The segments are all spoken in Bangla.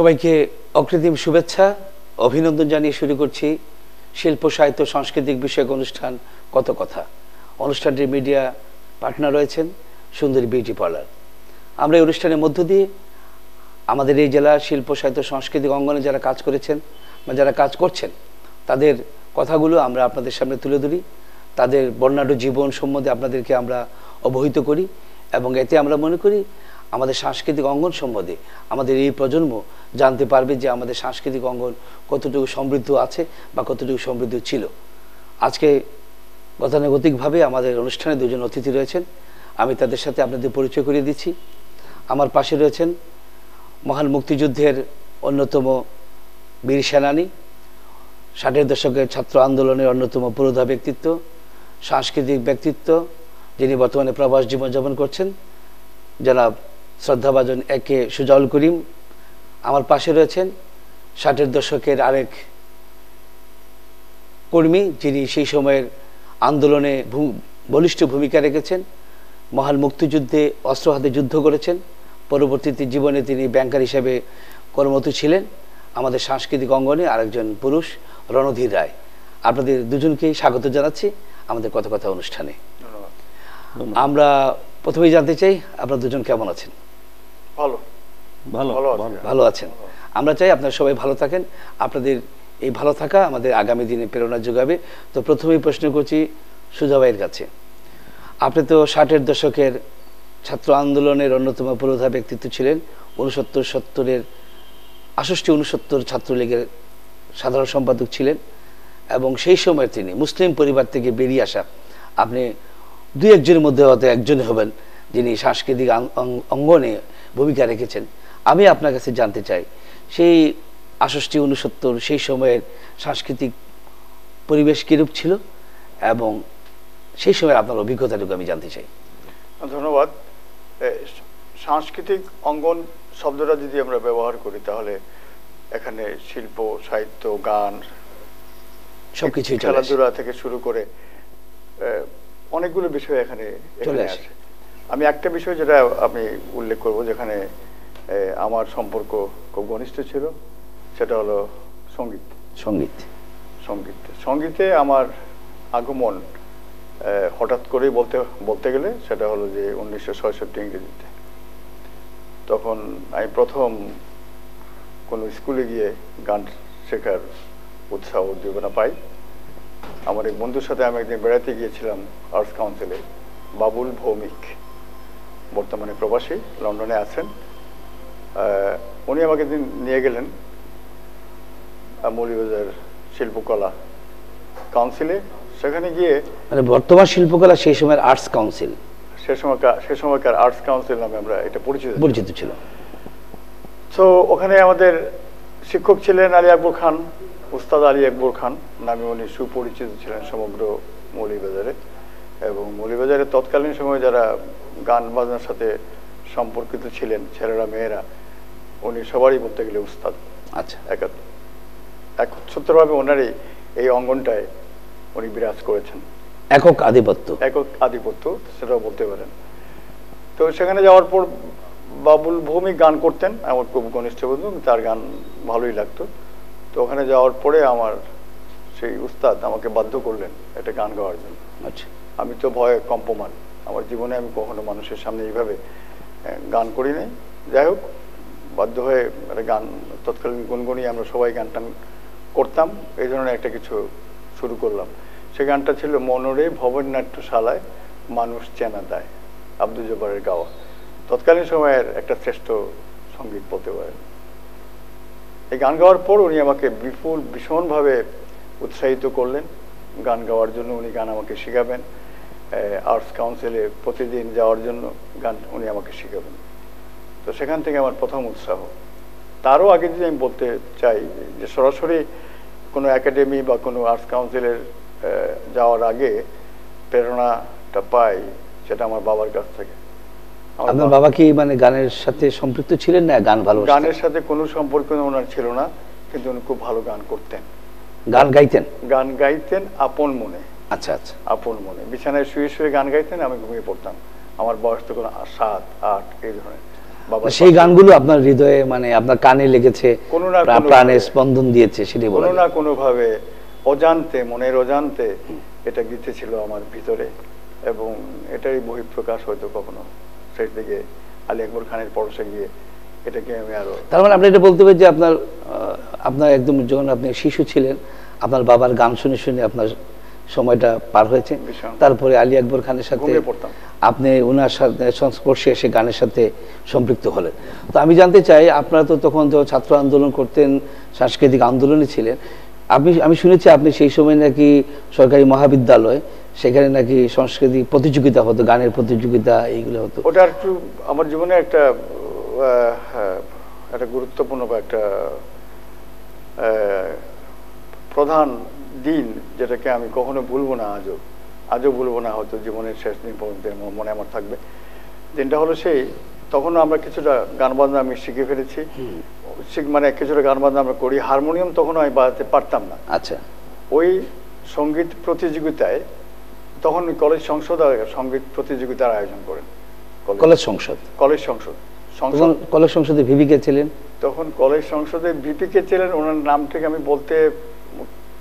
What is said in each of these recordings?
সবাইকে অকৃত্রিম শুভেচ্ছা, অভিনন্দন জানিয়ে শুরু করছি শিল্প, সাহিত্য, সাংস্কৃতিক বিষয়ক অনুষ্ঠান কত কথা। অনুষ্ঠানটির মিডিয়া পার্টনার রয়েছেন সুন্দরী বিউটি পার্লার আমরা এই অনুষ্ঠানের মধ্য দিয়ে আমাদের এই জেলার শিল্প, সাহিত্য, সাংস্কৃতিক অঙ্গনে যারা কাজ করেছেন বা যারা কাজ করছেন, তাদের কথাগুলো আমরা আপনাদের সামনে তুলে ধরি। তাদের বর্ণাঢ্য জীবন সম্বন্ধে আপনাদেরকে আমরা অবহিত করি এবং এতে আমরা মনে করি আমাদের সাংস্কৃতিক অঙ্গন সম্বন্ধে আমাদের এই প্রজন্ম জানতে পারবে যে আমাদের সাংস্কৃতিক অঙ্গন কতটুকু সমৃদ্ধ আছে বা কতটুকু সমৃদ্ধ ছিল। আজকে গতানুগতিকভাবে আমাদের অনুষ্ঠানে দুজন অতিথি রয়েছেন। আমি তাদের সাথে আপনাদের পরিচয় করিয়ে দিচ্ছি। আমার পাশে রয়েছেন মহান মুক্তিযুদ্ধের অন্যতম বীর সেনানী, ষাটের দশকের ছাত্র আন্দোলনের অন্যতম পুরোধা ব্যক্তিত্ব, সাংস্কৃতিক ব্যক্তিত্ব যিনি বর্তমানে প্রবাস জীবনযাপন করছেন। জনাব শ্রদ্ধাভাজন একে সুজাউল করিম আমার পাশে রয়েছেন। ষাটের দশকের আরেক কর্মী যিনি সেই সময়ের আন্দোলনে বলিষ্ঠ ভূমিকা রেখেছেন। মহান মুক্তিযুদ্ধে অস্ত্র হাতে যুদ্ধ করেছেন। পরবর্তীতে জীবনে তিনি ব্যাংকার হিসেবে কর্মরত ছিলেন। আমাদের সাংস্কৃতিক অঙ্গনে আরেকজন পুরুষ রণধীর রায়। আপনাদের দুজনকেই স্বাগত জানাচ্ছি আমাদের কথা কথা অনুষ্ঠানে। আমরা প্রথমেই জানতে চাই আপনারা দুজন কেমন আছেন? ভালো। ভালো ভালো আছি। ভালো ভালো আছেন। আমরা চাই আপনারা সবাই ভালো থাকেন। আপনাদের এই ভালো থাকা আমাদের আগামী দিনে প্রেরণা যোগাবে। তো প্রথমেই প্রশ্ন করছি সুজাবাইয়ের কাছে। আপনি তো ষাটের দশকের ছাত্র আন্দোলনের অন্যতম পুরোধা ব্যক্তিত্ব ছিলেন। উনসত্তর সত্তরের আষষ্টি উনসত্তর ছাত্রলীগের সাধারণ সম্পাদক ছিলেন। এবং সেই সময় তিনি মুসলিম পরিবার থেকে বেরিয়ে আসা আপনি দুই একজনের মধ্যে হয়তো একজন হবেন যিনি সাংস্কৃতিক অঙ্গনে ভূমিকা রেখেছেন। আমি আপনার কাছে জানতে চাই সেই আষষ্টি উনসত্তর সেই সময়ের সাংস্কৃতিক পরিবেশ কিরূপ ছিল এবং সেই সময়ের আপনার অভিজ্ঞতাটুকু আমি জানতে চাই। ধন্যবাদ। সাংস্কৃতিক অঙ্গন শব্দটা যদি আমরা ব্যবহার করি তাহলে এখানে শিল্প সাহিত্য গান সবকিছু খেলাধুলা থেকে শুরু করে অনেকগুলো বিষয় এখানে চলে আসে। আমি একটা বিষয় যেটা আমি উল্লেখ করব যেখানে আমার সম্পর্ক খুব ঘনিষ্ঠ ছিল সেটা হলো সংগীত। সংগীত। সংগীত। সঙ্গীতে আমার আগমন হঠাৎ করেই বলতে বলতে গেলে সেটা হলো যে উনিশশো ছয়ষট্টি ইংরেজিতে। তখন আমি প্রথম কোনো স্কুলে গিয়ে গান শেখার উৎসাহ উদ্দীপনা পাই। আমার এক বন্ধুর সাথে আমি একদিন বেড়াতে গিয়েছিলাম আর্টস কাউন্সিলে বাবুল ভৌমিক। বর্তমানে প্রবাসী লন্ডনে আছেন। উনি আমাকে দিন নিয়ে গেলেন মৌলিবাজার শিল্পকলা কাউন্সিলে সেখানে গিয়ে মানে বর্তমান শিল্পকলা সেই সময়ের আর্টস কাউন্সিল সে সময়কার সে সময়কার আর্টস কাউন্সিল নামে আমরা এটা পরিচিত পরিচিত ছিল তো ওখানে আমাদের শিক্ষক ছিলেন আলী আকবর খান উস্তাদ আলী আকবর খান নামে উনি সুপরিচিত ছিলেন সমগ্র মৌলিবাজারে। এবং মৌলিবাজারে তৎকালীন সময়ে যারা গান বাজনার সাথে সম্পর্কিত ছিলেন ছেলেরা মেয়েরা উনি সবারই বলতে গেলে উস্তাদ। আচ্ছা। একচ্ছত্রভাবে ওনারই এই অঙ্গনটায় উনি বিরাজ করেছেন। একক আধিপত্য। একক আধিপত্য সেটাও বলতে পারেন। তো সেখানে যাওয়ার পর বাবুল ভৌমিক গান করতেন আমার খুব ঘনিষ্ঠ বন্ধু তার গান ভালোই লাগতো। তো ওখানে যাওয়ার পরে আমার সেই উস্তাদ আমাকে বাধ্য করলেন একটা গান গাওয়ার জন্য। আচ্ছা। আমি তো ভয়ে কম্পমান। আমার জীবনে আমি কখনো মানুষের সামনে এইভাবে গান করি নাই। যাই হোক, বাধ্য হয়ে গান, তৎকালীন গুনগুনি আমরা সবাই গান টান করতাম, এই ধরনের একটা কিছু শুরু করলাম। সে গানটা ছিল মনোরে ভবন নাট্যশালায় মানুষ চেনা দেয়, আব্দুল জব্বারের গাওয়া। তৎকালীন সময়ের একটা শ্রেষ্ঠ সংগীত বলতে পারেন। এই গান গাওয়ার পর উনি আমাকে বিপুল, ভীষণভাবে উৎসাহিত করলেন। গান গাওয়ার জন্য উনি গান আমাকে শেখাবেন। আর্টস কাউন্সিলে প্রতিদিন যাওয়ার জন্য গান উনি আমাকে শিখাবেন। তো সেখান থেকে আমার প্রথম উৎসাহ। তারও আগে যদি আমি বলতে চাই যে সরাসরি কোনো একাডেমি বা কোনো আর্টস কাউন্সিলের যাওয়ার আগে প্রেরণাটা পাই সেটা আমার বাবার কাছ থেকে। আপনার বাবা- কি মানে গানের সাথে সম্পৃক্ত ছিলেন না গান ভালো গানের সাথে কোনো সম্পর্ক ওনার ছিল না কিন্তু উনি খুব ভালো গান করতেন। গান গাইতেন? গান গাইতেন আপন মনে। আচ্ছা আচ্ছা। আপন মনে। বিছানায় শুয়ে শুয়ে গান গাইতেন আমি ঘুমিয়ে পড়তাম। আমার বয়স তখন সাত আট এই ধরনের। সেই গানগুলো আপনার হৃদয়ে মানে আপনার কানে লেগেছে কোনো না প্রা- প্রাণে স্পন্দন দিয়েছে সেটাই বলা কোনো না কোনো ভাবে অজান্তে মনের অজান্তে এটা গীতে ছিল আমার ভিতরে। এবং এটাই বহিঃপ্রকাশ হয়তো কখনো। শেষ দিকে আলী আকবর খানের পরশে গিয়ে এটাকে আমি আরও তার মানে আপনি এটা বলতে পারেন যে আপনার আপনার একদম যখন আপনি শিশু ছিলেন আপনার বাবার গান শুনে শুনে আপনার সময়টা পার হয়েছে। তারপরে আলী আকবর খানের সাথে আপনি ওনার সাথে সংস্পর্শে এসে গানের সাথে সম্পৃক্ত হলেন। তো আমি জানতে চাই আপনারা তো তখন তো ছাত্র আন্দোলন করতেন সাংস্কৃতিক আন্দোলনে ছিলেন। আপনি আমি শুনেছি আপনি সেই সময় নাকি সরকারি মহাবিদ্যালয় সেখানে নাকি সাংস্কৃতিক প্রতিযোগিতা হতো গানের প্রতিযোগিতা এইগুলো হতো। ওটা একটু আমার জীবনে একটা হ্যাঁ, একটা গুরুত্বপূর্ণ বা একটা প্রধান দিন যেটাকে আমি কখনো ভুলবো না আজও আজও ভুলবো না হয়তো জীবনের শেষ দিন পর্যন্ত মনে আমার থাকবে। দিনটা হলো সেই তখন আমরা কিছুটা গান বাজনা আমি শিখে ফেলেছি। মানে কিছুটা গান বাজনা আমরা করি হারমোনিয়াম তখন আমি বাজাতে পারতাম না। আচ্ছা। ওই সংগীত প্রতিযোগিতায় তখন কলেজ সংসদ সংগীত প্রতিযোগিতার আয়োজন করেন। কলেজ- সংসদ? কলেজ সংসদ। সংসদ। কলেজ সংসদে ভিপি কে ছিলেন? তখন কলেজ সংসদে ভিপি কে ছিলেন ওনার নাম থেকে আমি বলতে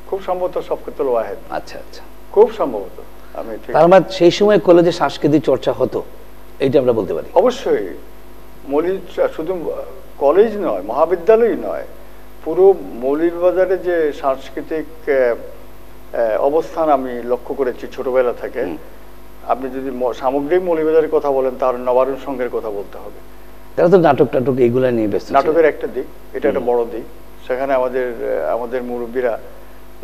খুব সম্ভবত শফকতুল ওয়াহেদ আচ্ছা আচ্ছা। খুব সম্ভবত। আমি তার মানে সেই সময় কলেজে সাংস্কৃতিক চর্চা হতো এইটা আমরা বলতে পারি। অবশ্যই। মৌলিক শুধু কলেজ নয় মহাবিদ্যালয় নয় পুরো মৌলিকবাজারে যে সাংস্কৃতিক অবস্থান আমি লক্ষ্য করেছি ছোটবেলা থেকে আপনি যদি সামগ্রিক মৌলিকবাজারের কথা বলেন তাহলে নবারুণ সংঘের কথা বলতে হবে। তারা তো নাটক টাটক এইগুলা নিয়ে ব্যস্ত নাটকের একটা দিক এটা একটা বড় দিক। সেখানে আমাদের আমাদের মুরব্বীরা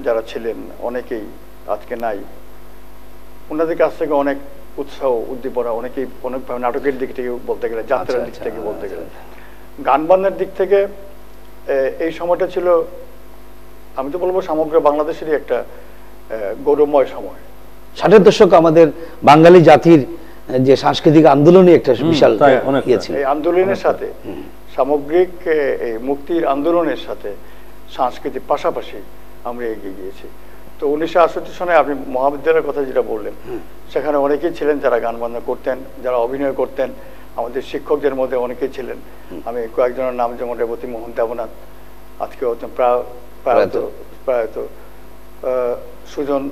যারা ছিলেন অনেকেই আজকে নাই। ওনাদের কাছ থেকে অনেক উৎসাহ উদ্দীপনা অনেকেই অনেক নাটকের দিক থেকে বলতে গেলে যাত্রার আচ্ছা, দিক আচ্ছা, থেকে বলতে গেলে। আচ্ছা। গান বান্নার দিক থেকে এই সময়টা ছিল আমি তো বলব সমগ্র বাংলাদেশেরই একটা গৌরবময় সময়। ষাটের দশক আমাদের বাঙালি জাতির যে সাংস্কৃতিক আন্দোলনই একটা বিশাল। ইয়ে এই আন্দোলনের সাথে সামগ্রিক এই মুক্তির আন্দোলনের সাথে সাংস্কৃতিক পাশাপাশি আমরা এগিয়ে গিয়েছি। তো উনিশশো আটষট্টি সনে আপনি মহাবিদ্যালয়ের কথা যেটা বললেন সেখানে অনেকেই ছিলেন যারা গান বাজনা করতেন যারা অভিনয় করতেন আমাদের শিক্ষকদের মধ্যে অনেকেই ছিলেন। আমি কয়েকজনের নাম যেমন রেবতী মোহন দেবনাথ আজকে প্রায়ত প্রায়ত। সুজন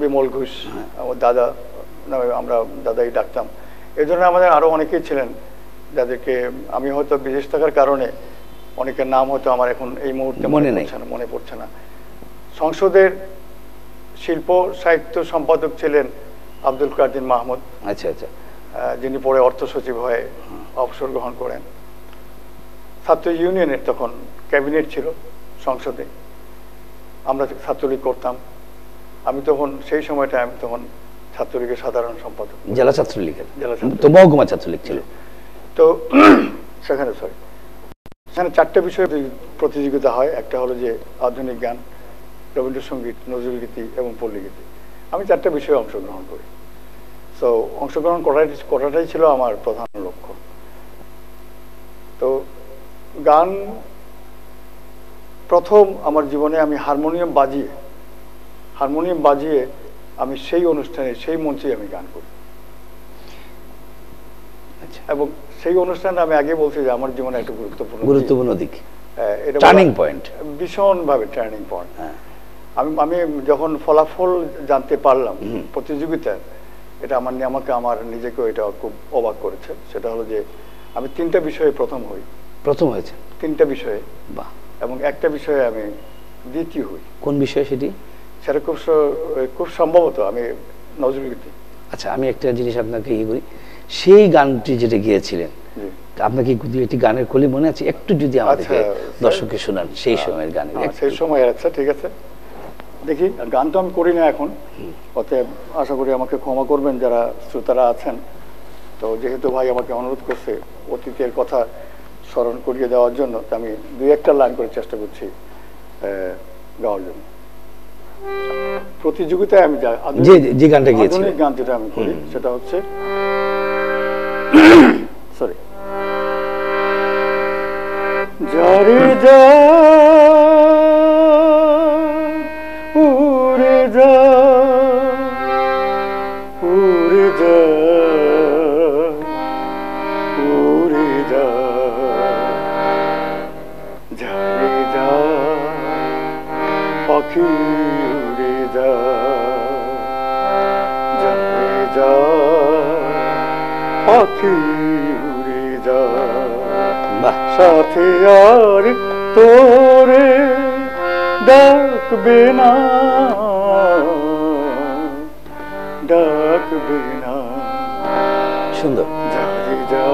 বিমল ঘোষ আমার দাদা নামে আমরা দাদাই ডাকতাম। এই জন্য আমাদের আরও অনেকেই ছিলেন যাদেরকে আমি হয়তো বিদেশ থাকার কারণে অনেকের নাম হয়তো আমার এখন এই মুহূর্তে মনে মনে পড়ছে না মনে পড়ছে না। সংসদের শিল্প সাহিত্য সম্পাদক ছিলেন আব্দুল কাদির মাহমুদ। আচ্ছা আচ্ছা। যিনি পরে অর্থ সচিব হয়ে অবসর গ্রহণ করেন। ছাত্র ইউনিয়নের তখন ক্যাবিনেট ছিল সংসদে। আমরা ছাত্রলীগ করতাম। আমি তখন সেই সময়টা আমি তখন ছাত্রলীগের সাধারণ সম্পাদক। জেলা ছাত্রলীগের? জেলা তো মহকুমা ছাত্রলীগ ছিল। তো সেখানে সরি সেখানে চারটে বিষয়ে প্রতিযোগিতা হয়। একটা হলো যে আধুনিক গান রবীন্দ্রসঙ্গীত নজরুলগীতি এবং পল্লীগীতি আমি চারটে বিষয়ে অংশগ্রহণ করি। তো অংশগ্রহণ করাই করাটাই ছিল আমার প্রধান লক্ষ্য। তো গান প্রথম আমার জীবনে আমি হারমোনিয়াম বাজিয়ে হারমোনিয়াম বাজিয়ে আমি সেই অনুষ্ঠানে সেই মঞ্চে আমি গান করি। আচ্ছা। এবং সেই অনুষ্ঠানে আমি আগে বলছি যে আমার জীবনে একটা গুরুত্বপূর্ণ গুরুত্বপূর্ণ দিক। হ্যাঁ, বলা- point. ভীষণভাবে টার্নিং পয়েন্ট হ্যাঁ। আমি আমি যখন ফলাফল জানতে পারলাম প্রতিযোগিতার এটা আমার নিয়ে আমাকে আমার নিজেকে এটা খুব অবাক করেছে। সেটা হলো যে আমি তিনটা বিষয়ে প্রথম হই। প্রথম হয়েছে? তিনটা বিষয়ে। বাহ। এবং একটা বিষয়ে আমি দ্বিতীয় হই। কোন বিষয়ে সেটি? সেটা খুব খুব সম্ভবত আমি নজরুলগীতি আচ্ছা আমি একটা জিনিস আপনাকে ইয়ে করি। সেই গানটি যেটা গিয়েছিলেন আপনাকে দু একটি গানের কলি মনে আছে? একটু যদি আমাদেরকে আচ্ছা, দর্শককে শোনান সেই সময়ের গানের সেই সময় আচ্ছা ঠিক আছে। দেখি গান তো আমি করি না এখন। অতএব আশা করি আমাকে ক্ষমা করবেন যারা শ্রোতারা আছেন। তো যেহেতু ভাই আমাকে অনুরোধ করছে অতীতের কথা স্মরণ করিয়ে দেওয়ার জন্য তো আমি দুই একটা লাইন করে চেষ্টা করছি গাওয়ার জন্য। প্রতিযোগিতায় আমি যা আধুনিক- যে- যে গানটা। আধুনিক গান যেটা আমি করি সেটা হচ্ছে সরি যারে যা পাখি উড়ে যা। সাথে আর তোরে ডাকবে না। ডাকবে না। সুন্দর। যা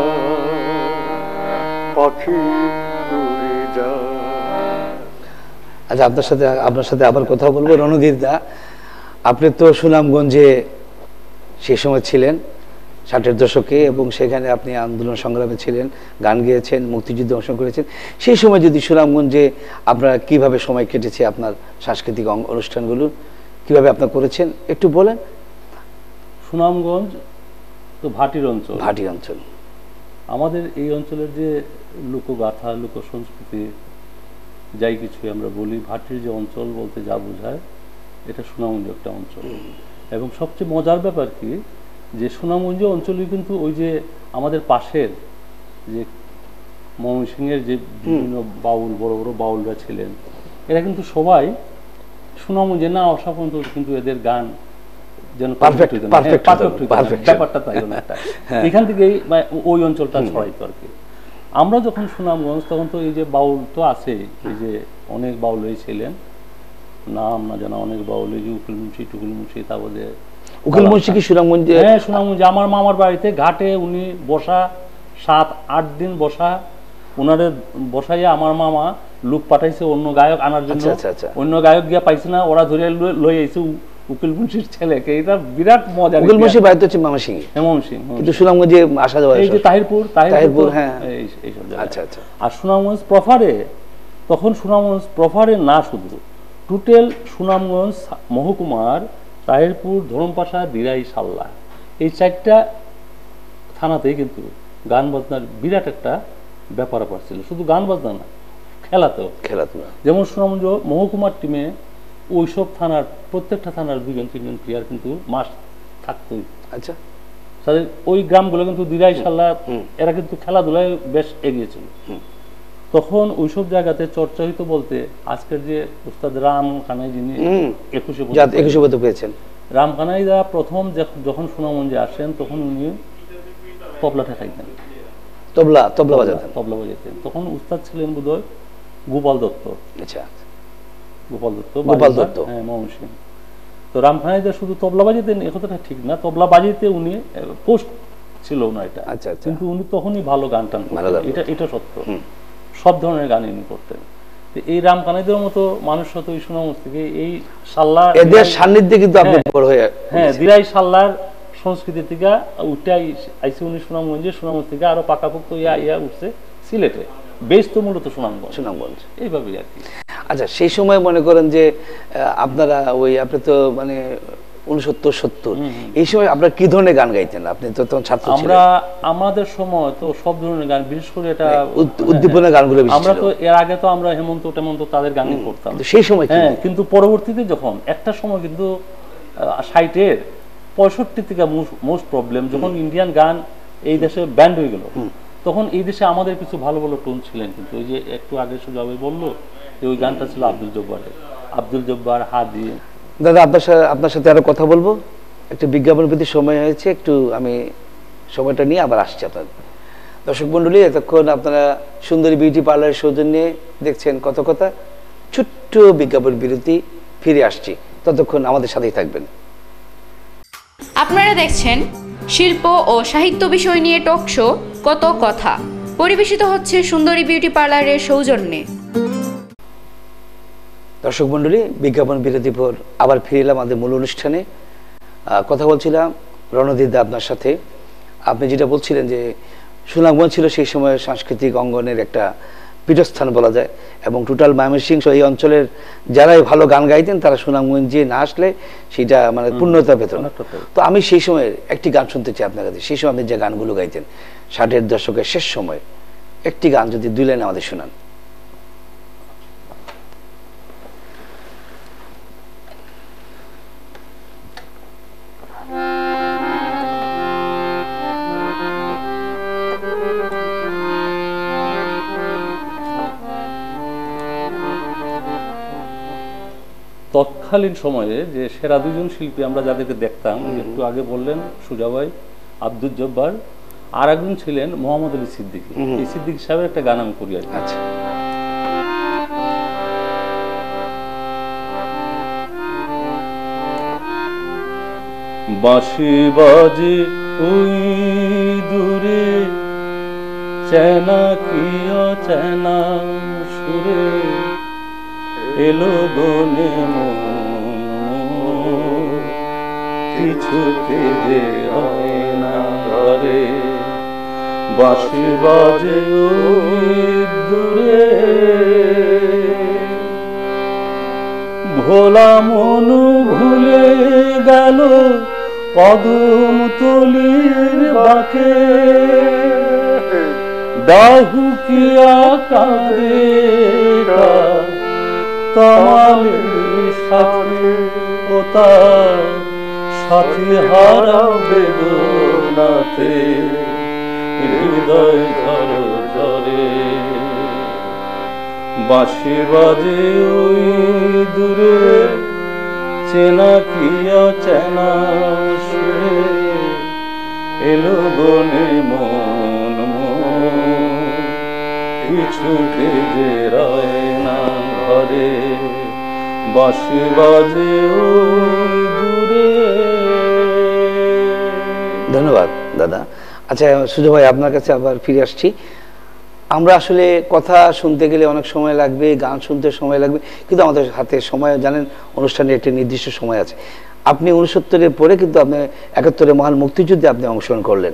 পাখি উড়ে যা। আচ্ছা আপনার সাথে আপনার সাথে আবার কথা বলব। রণধীর দা আপনি তো সুনামগঞ্জে সে সময় ছিলেন। ষাটের দশকে এবং সেখানে আপনি আন্দোলন সংগ্রামে ছিলেন গান গেয়েছেন মুক্তিযুদ্ধে অংশগ্রহণ করেছেন। সেই সময় যদি সুনামগঞ্জে আপনারা কীভাবে সময় কেটেছে আপনার সাংস্কৃতিক অনুষ্ঠানগুলো? কীভাবে আপনার করেছেন? একটু বলেন। সুনামগঞ্জ তো ভাটির অঞ্চল। ভাটি অঞ্চল। আমাদের এই অঞ্চলের যে লোকগাথা লোক সংস্কৃতি যাই কিছু আমরা বলি ভাটির যে অঞ্চল বলতে যা বোঝায় এটা সুনামগঞ্জ একটা অঞ্চল। এবং সবচেয়ে মজার ব্যাপার কি যে সুনামগঞ্জ অঞ্চলে কিন্তু ওই যে আমাদের পাশের যে ময়মনসিংহের যে বিভিন্ন বাউল বড় বড় বাউলরা ছিলেন এরা কিন্তু সবাই সুনামগঞ্জে না আসা পর্যন্ত কিন্তু এদের গান যেন। হ্যাঁ। ব্যাপারটা তাই এখান থেকেই মানে ওই অঞ্চলটা ছড়াইতো আর কি। আমরা যখন সুনামগঞ্জ তখন তো এই যে বাউল তো আছে এই যে অনেক বাউলই ছিলেন। নাম না জানা অনেক বাউল এই যে উকিল মুন্সি টুকুল মুন্সি তারপরে উকিল মুন্সি কি সুনামগঞ্জে? হ্যাঁ সুনামগঞ্জে। আমার মামার বাড়িতে ঘাটে উনি বসা সাত আট দিন বসা। ওনারে বসাইয়া আমার মামা লোক পাঠাইছে অন্য গায়ক আনার জন্য। আচ্ছা, আচ্ছা, আচ্ছা। অন্য গায়ক গিয়া পাইছে না ওরা ধরে লই- আইছে উকিল মুন্সির ছেলেকে। এটা বিরাট মজা উকিল মুন্সি বাড়িতে হচ্ছে মামা সিং হেমন্ত সিং কিন্তু সুনামগঞ্জে আসা যাওয়া এই যে তাহিরপুর তাহিরপুর, তাহিরপুর হ্যাঁ। এইসব আচ্ছা, আচ্ছা। আর সুনামগঞ্জ প্রফারে তখন সুনামগঞ্জ প্রফারে না শুধু টোটাল সুনামগঞ্জ মহকুমার তাহিরপুর ধরমপাশা দিরাই সাল্লা। এই চারটা থানাতেই কিন্তু গান বাজনার বিরাট একটা ব্যাপার ব্যাপার ছিল। শুধু গান বাজনা না খেলাতেও। খেলাধুলা যেমন সুনামগঞ্জ মহকুমার টিমে ওইসব থানার প্রত্যেকটা থানার দুজন তিনজন প্লেয়ার কিন্তু মাস থাকতোই। আচ্ছা। তাদের ওই গ্রামগুলো কিন্তু দিরাই সাল্লা এরা কিন্তু খেলাধুলায় বেশ এগিয়েছিল তখন ওইসব জায়গাতে চর্চা হইতো বলতে আজকের যে উস্তাদ রাম খানাই যিনি একুশে পদক একুশে পদক পেয়েছেন। রাম খানাইদা প্রথম যখ- যখন সুনামগঞ্জে আসেন তখন উনি তবলা ঠেকাইতেন। তবলা তবলা বাজাতেন। তবলা বাজাতেন। তখন উস্তাদ ছিলেন বোধহয় গোপাল দত্ত। আচ্ছা। গোপাল দত্ত গোপাল দত্ত। হ্যাঁ ময়মনসিং তো রামখানাইদা শুধু তবলা বাজিতেন এ কথাটা ঠিক না। তবলা বাজিতে উনি পোস্ট ছিল না এটা। আচ্ছা, আচ্ছা। কিন্তু উনি তখনই ভালো গান টান এটা এটা সত্য। সব ধরনের গান উনি করতেন। এই রামখানাইদের মতো মানুষ হতো এই সুনামগঞ্জ থেকে এই সাল্লা এদের সান্নিধ্যে কিন্তু আপনি হ্যাঁ। বড় হয়ে হ্যাঁ দিরাই সাল্লার সংস্কৃতি থেকে উঠাই আইসি উনি সুনামগঞ্জে। সুনামগঞ্জ থেকে আরও পাকাপোক্ত ইয়া ইয়া উঠছে সিলেটে। বেশ তো মূলত সুনামগঞ্জ। সুনামগঞ্জ। এইভাবেই আর কি। আচ্ছা সেই সময় মনে করেন যে আপনারা ওই আপনি তো মানে উনসত্তর সত্তর। এই সময় আপনারা কি ধরনের গান গাইতেন? আপনি তো তখন ছাত্র আমরা আমাদের সময় তো সব ধরনের গান বিশেষ করে এটা উদ্দীপনা গানগুলো আমরা তো এর আগে তো আমরা হেমন্ত টেমন্ত তাদের গানই করতাম। সেই সময় হ্যাঁ কিন্তু পরবর্তীতে যখন একটা সময় কিন্তু পঁয়ষট্টি থেকে মোস্ট প্রবলেম যখন ইন্ডিয়ান গান এই দেশে ব্যান্ড হয়ে গেল তখন এই দেশে আমাদের কিছু ভালো ভালো টোন ছিলেন কিন্তু ওই যে একটু আগে সুজাবে বলল যে ওই গানটা ছিল আব্দুল জব্বারের। আব্দুল জব্বার হাদি দাদা, আপনার সাথে আপনার সাথে আরও কথা বলব। একটু বিজ্ঞাপন প্রতি সময় হয়েছে, একটু আমি সময়টা নিয়ে আবার আসছি আপনার দর্শক মন্ডলী এতক্ষণ আপনারা সুন্দরী বিউটি পার্লারের সৌজন্যে দেখছেন কত কথা। ছোট্ট বিজ্ঞাপন বিরতি, ফিরে আসছি। ততক্ষণ আমাদের সাথেই থাকবেন। আপনারা দেখছেন শিল্প ও সাহিত্য বিষয় নিয়ে টক শো কত কথা। পরিবেশিত হচ্ছে সুন্দরী বিউটি পার্লারের সৌজন্যে। দর্শক মন্ডলী বিজ্ঞাপন বিরতির পর আবার ফিরে এলাম আমাদের মূল অনুষ্ঠানে। কথা বলছিলাম রণদীদা আপনার সাথে। আপনি যেটা বলছিলেন যে সুনামগঞ্জ ছিল সেই সময় সাংস্কৃতিক অঙ্গনের একটা পীঠস্থান বলা যায় এবং টোটাল ময়মনসিংহ এই অঞ্চলের যারাই ভালো গান গাইতেন তারা সুনামগঞ্জে না আসলে সেটা মানে পূর্ণতা পেত না। তো আমি সেই সময় একটি গান শুনতে চাই আপনার কাছে সেই সময় আপনি যে গানগুলো গাইতেন ষাটের দশকের শেষ সময় একটি গান যদি দুই লাইন আমাদের শোনান। তৎকালীন সময়ে যে সেরা দুজন শিল্পী আমরা যাদেরকে দেখতাম একটু আগে বললেন সুজাবাই আব্দুল জব্বার আর একজন ছিলেন মোহাম্মদ আলী সিদ্দিকী। এই সিদ্দিক সাহেবের একটা গান আমি করি আর আচ্ছা। বাঁশি বাজে ওই দূরে চেনা কি চেনা সুরে এলো বনে কিছুতে যে না ঘরে বাঁশি বাজে দূরে। ভোলা মনু ভুলে গেল কদম তলির বাকে। ডাহুকিয়া কাঁদে তামালির সাথে ও তার সাথী হারা বেদনাতে হৃদয় ঝর ঝরে বাঁশি বাজে ওই দূরে, চেনা কিয়া চেনা সুরে, এলো বনে মন কিছুতে যে রয় না। ঘরে বাঁশি বাজে দূরে। ধন্যবাদ, দাদা। আচ্ছা সুজয় ভাই, আপনার কাছে আবার ফিরে আসছি। আমরা আসলে কথা শুনতে গেলে অনেক সময় লাগবে, গান শুনতে সময় লাগবে, কিন্তু আমাদের হাতে সময়, জানেন অনুষ্ঠানে একটি নির্দিষ্ট সময় আছে। আপনি উনসত্তরের পরে কিন্তু আপনি একাত্তরে মহান মুক্তিযুদ্ধে আপনি অংশগ্রহণ করলেন।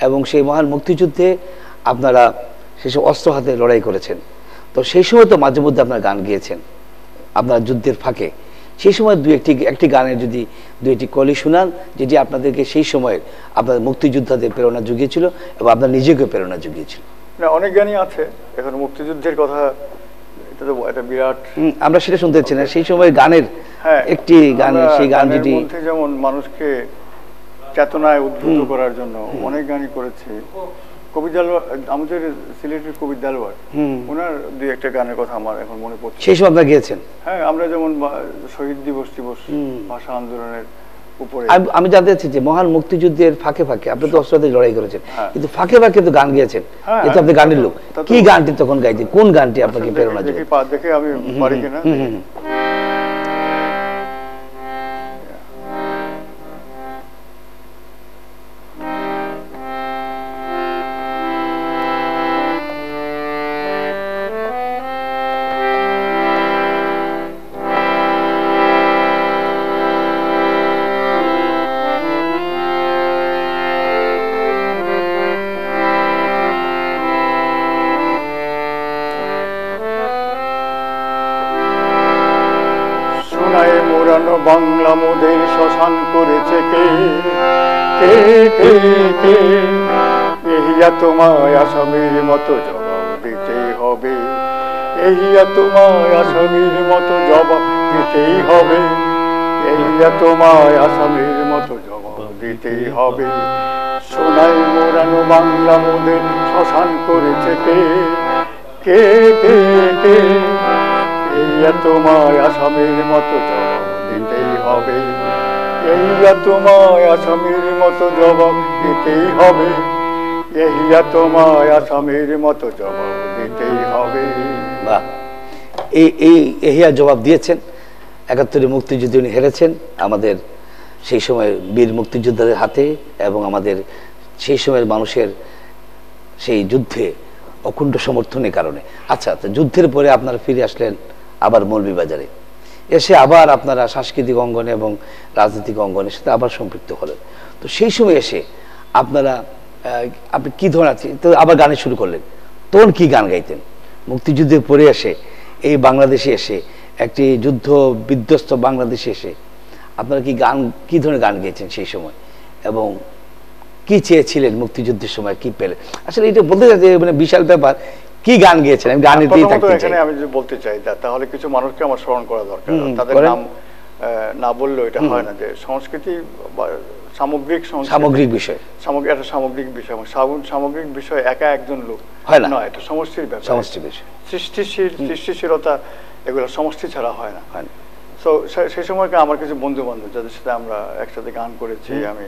এবং সেই মহান মুক্তিযুদ্ধে আপনারা সেসব অস্ত্র হাতে লড়াই করেছেন। তো সেই সময় তো মাঝে মধ্যে আপনার গান গিয়েছেন আপনার যুদ্ধের ফাঁকে। সেই সময় দু একটি একটি গানের যদি দু একটি কলি শোনান যেটি আপনাদেরকে সেই সময় আপনার মুক্তিযোদ্ধাদের প্রেরণা জুগিয়েছিল এবং আপনার নিজেকে প্রেরণা জুগিয়েছিল। না অনেক গানই আছে। এখন মুক্তিযুদ্ধের কথা এটা তো একটা বিরাট আমরা সেটা শুনতে চাচ্ছি না। সেই সময় গানের হ্যাঁ একটি গান সেই গান যেটি যেমন মানুষকে চেতনায় উদ্বুদ্ধ করার জন্য অনেক গানই করেছি। কবি দেলওয়ার আমাদের সিলেটের কবি দেলওয়ার ওনার দুই একটা গানের কথা আমার এখন মনে পড়ছে। সেই সময় আপনারা গিয়েছেন? হ্যাঁ আমরা যেমন শহীদ দিবস দিবস ভাষা আন্দোলনের উপরে। আমি- জানতে চাচ্ছি যে মহান মুক্তিযুদ্ধের ফাঁকে ফাঁকে আপনি তো অস্ত্র হাতে লড়াই করেছেন হ্যাঁ। কিন্তু ফাঁকে ফাঁকে তো গান গিয়েছেন। হ্যাঁ, যেহেতু আপনি গানের লোক। কি গানটি তখন গাইতে কোন গানটি আপনাকে প্রেরণা দেখে দেখে আমি পারি কিনা। বাংলা মোদের শ্মশান করেছে কে? কে কে কে? এহিয়া তোমায় আসামির মতো জবাব দিতেই হবে। এহিয়া তোমায় আসামির মতো জবাব দিতেই হবে। এহিয়া তোমায় আসামির মতো জবাব দিতেই হবে। সোনাই মোড়ানো বাংলা মোদের শ্মশান করেছে কে? কে কে কে? এইয়া তোমায় আসামের মতো জবাব হবে। এইয়া তোমায় আসামের মতো জবাব দিতেই হবে। এইয়া তোমায় আসামের মতো জবাব দিতেই হবে। বাহ। এই এই এহিয়া জবাব দিয়েছেন। একাত্তরে মুক্তিযুদ্ধে উনি হেরেছেন। আমাদের সেই সময় বীর মুক্তিযোদ্ধাদের হাতে এবং আমাদের সেই সময়ের মানুষের সেই যুদ্ধে অকুণ্ঠ সমর্থনের কারণে। আচ্ছা যুদ্ধের পরে আপনারা ফিরে আসলেন আবার মৌলভীবাজারে। এসে আবার আপনারা সাংস্কৃতিক অঙ্গনে এবং রাজনৈতিক অঙ্গনের সাথে আবার সম্পৃক্ত হলেন। তো সেই সময় এসে আপনারা আপনি কি ধরনের আছে তো আবার গানে শুরু করলেন। তখন কি গান গাইতেন? মুক্তিযুদ্ধে পড়ে এসে, এই বাংলাদেশে এসে, একটি যুদ্ধ বিধ্বস্ত বাংলাদেশে এসে আপনারা কি গান কি ধরনের গান গেয়েছেন সেই সময়? এবং কি চেয়েছিলেন মুক্তিযুদ্ধের সময়? কি পেলেন আসলে এটা বলতে চাই মানে বিশাল ব্যাপার কি গান গিয়েছেন? আমি গানের দিয়ে থাকতে চাই। এখানে আমি যদি বলতে চাই তাহলে কিছু মানুষকে আমার স্মরণ করা দরকার। তাদের নাম না বললেও এটা হয় না যে সংস্কৃতি সামগ্রিক সামগ্রিক বিষয়। সামগ্রিক একটা সামগ্রিক বিষয়। এবং সামগ্রিক বিষয় একা একজন লোক হয় না। এটা সমষ্টির ব্যাপার। সমষ্টি বিষয়। সৃষ্টিশীল সৃষ্টিশীলতা এগুলো সমষ্টি ছাড়া হয় না। হয় না। তো সেই সময়কে আমার কিছু বন্ধু বান্ধব যাদের সাথে আমরা একসাথে গান করেছি আমি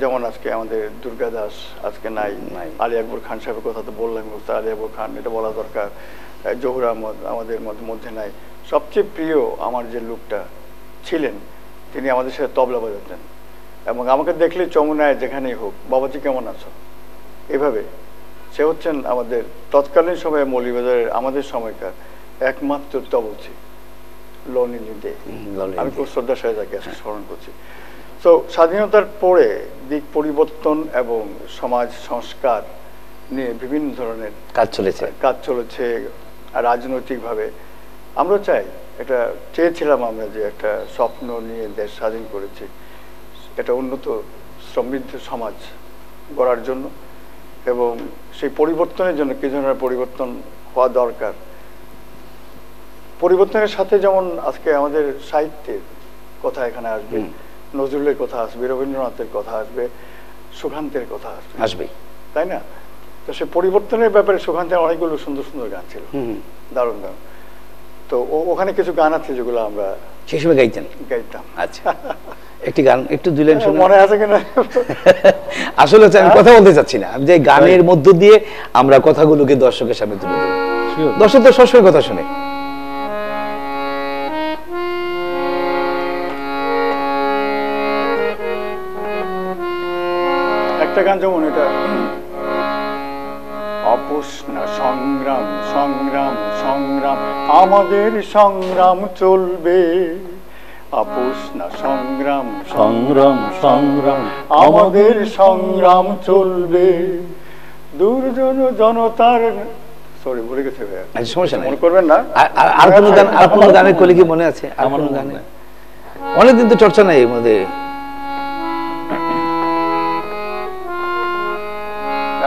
যেমন আজকে আমাদের দুর্গা দাস আজকে নাই। নাই। আলী আকবর খান সাহেবের কথা তো বললাম মুস্তা আলী আকবর খান এটা বলা দরকার। জহুর আহমদ আমাদের মধ্যে- নাই। সবচেয়ে প্রিয় আমার যে লোকটা ছিলেন তিনি আমাদের সাথে তবলা বাজাতেন। এবং আমাকে দেখলে চমুনায় যেখানেই হোক বাবাজি কেমন আছো? এভাবে। সে হচ্ছেন আমাদের তৎকালীন সময়ে মৌলিবাজারের আমাদের সময়কার একমাত্র তবলছি লনিলি দে। আমি। খুব শ্রদ্ধার সাথে তাকে আজকে স্মরণ করছি। তো স্বাধীনতার পরে দিক পরিবর্তন এবং সমাজ সংস্কার নিয়ে বিভিন্ন ধরনের কাজ চলেছে। কাজ চলেছে রাজনৈতিকভাবে। আমরা চাই এটা চেয়েছিলাম আমরা যে একটা স্বপ্ন নিয়ে দেশ স্বাধীন করেছি। এটা উন্নত সমৃদ্ধ সমাজ গড়ার জন্য এবং সেই পরিবর্তনের জন্য কি ধরনের পরিবর্তন হওয়া দরকার? পরিবর্তনের সাথে যেমন আজকে আমাদের সাহিত্যের কথা এখানে আসবে। নজরুলের কথা আসবে রবীন্দ্রনাথের কথা আসবে সুখান্তের কথা আসবে। আসবে তাই না? তো সে পরিবর্তনের ব্যাপারে সুখান্তের অনেকগুলো সুন্দর সুন্দর গান ছিল। দারুণ দারুণ তো ওখানে কিছু গান আছে যেগুলো আমরা সেই সময় গাইতেন। গাইতাম। আচ্ছা। একটি গান একটু দুই লাইন শুনুন। মনে আছে কিনা? আসলে আমি কথা বলতে চাচ্ছি না। আমি যে গানের মধ্য দিয়ে আমরা কথাগুলোকে দর্শকের সামনে তুলে দেবো. দর্শক তো সবসময় কথা শুনে। সংগ্রাম চলবে। আপোষ না সংগ্রাম সংগ্রাম সংগ্রাম। আমাদের সংগ্রাম চলবে। দুর্জন জনতার সরি ভুলে গেছে আচ্ছা, সমস্যা নাই। মনে করবেন না? আর- কোনো গান আর কোনো গানের কলি কি মনে আছে? আর কোনো গানে। অনেকদিন তো চর্চা নাই এর মধ্যে।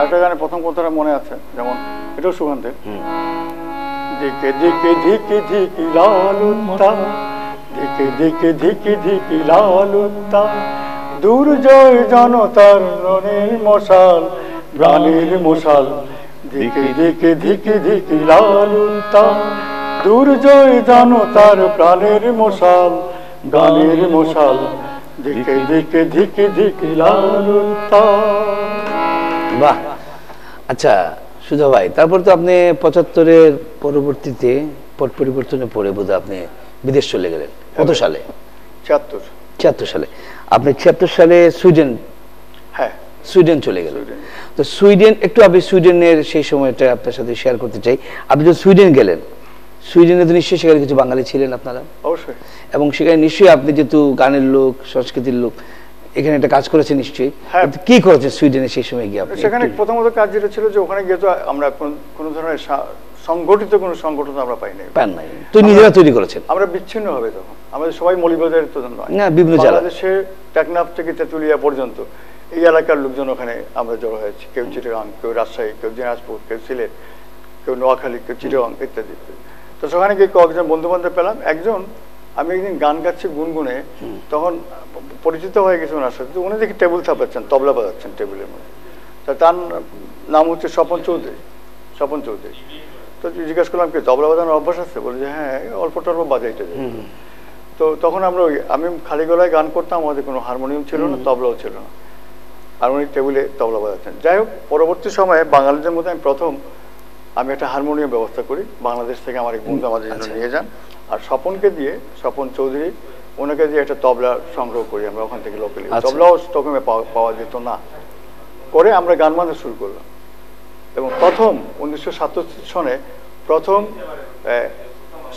একটা গানের প্রথম কথাটা মনে আছে যেমন এটাও সুগন্ধের হুম। দিকে দিকে ধিকি ধিকি লালুত্তা দিকে দিকে ধিকি ধিকি লালুত্তা দুর্জয় জনতার রণের মশাল প্রাণের মশাল। দিকে দিকে ধিকি ধিকি লালুত্তা দুর্জয় জনতার প্রাণের মশাল গানের মশাল। দিকে দিকে ধিকি ধিকি লালুত্তা বাহ। আচ্ছা সুধা ভাই তারপর তো আপনি পঁচাত্তরের পরবর্তীতে পট পরিবর্তনে পড়ে বোধ আপনি বিদেশ চলে গেলেন। কত সালে? ছিয়াত্তর। ছিয়াত্তর সালে। আপনি ছিয়াত্তর সালে সুইডেন হ্যাঁ। সুইডেন চলে গেলেন। তো সুইডেন একটু আমি সুইডেনের সেই সময়টা আপনার সাথে শেয়ার করতে চাই। আপনি যখন সুইডেন গেলেন সুইডেনে তো নিশ্চয়ই সেখানে কিছু বাঙালি ছিলেন আপনারা? অবশ্যই। এবং সেখানে নিশ্চয়ই আপনি যেহেতু গানের লোক সংস্কৃতির লোক এখানে একটা কাজ করেছে নিশ্চয়ই। হ্যাঁ। কি করেছে সুইডেনে সেই সময় গিয়ে আপনি? সেখানে প্রথমত কাজ যেটা ছিল যে ওখানে গিয়ে তো আমরা কোন- কোনো ধরনের সংগঠিত কোনো সংগঠন আমরা পাই নাই পান নাই। তুই নিজেরা তৈরি করেছেন। আমরা বিচ্ছিন্ন হবে তখন। আমাদের সবাই মৌলিবাজারের তো নয় না, বিভিন্ন জেলা। বাংলাদেশে টেকনাফ থেকে তেঁতুলিয়া পর্যন্ত এই এলাকার লোকজন ওখানে আমরা জড়ো হয়েছি। কেউ চিটাগাং কেউ রাজশাহী কেউ দিনাজপুর কেউ সিলেট কেউ নোয়াখালী কেউ চিটাগাং ইত্যাদি। ইত্যাদি। তো সেখানে গিয়ে কয়েকজন বন্ধু বান্ধব পেলাম। একজন আমি একদিন গান গাচ্ছি গুনগুনে তখন পরিচিত হয়ে গেছে ওনার সাথে। উনি দেখি টেবিল থাপাচ্ছেন তবলা বাজাচ্ছেন টেবিলের মধ্যে। তা তার নাম হচ্ছে স্বপন চৌধুরী স্বপন চৌধুরী। তো জিজ্ঞেস করলাম কি তবলা বাজানোর অভ্যাস আছে? বলে যে হ্যাঁ অল্প টল্প বাজাইতে তো তখন আমরা ওই আমি খালি গলায় গান করতাম আমাদের কোনো হারমোনিয়াম ছিল না তবলাও ছিল না। আর উনি টেবিলে তবলা বাজাচ্ছেন। যাই হোক পরবর্তী সময়ে বাঙালিদের মধ্যে আমি প্রথম আমি একটা হারমোনিয়াম ব্যবস্থা করি। বাংলাদেশ থেকে আমার এক বন্ধু আমাদের জন্য আচ্ছা। নিয়ে যান। আর স্বপনকে দিয়ে স্বপন চৌধুরী ওনাকে দিয়ে একটা তবলা সংগ্রহ করি আমরা ওখান থেকে লোকালি আচ্ছা। তবলাও স্টকমে পাওয়া যেত না। করে আমরা গান বাজনা শুরু করলাম। এবং প্রথম উনিশশো সাতষট্টি সনে প্রথম